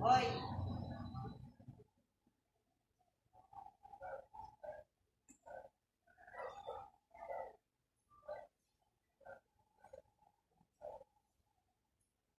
Oi.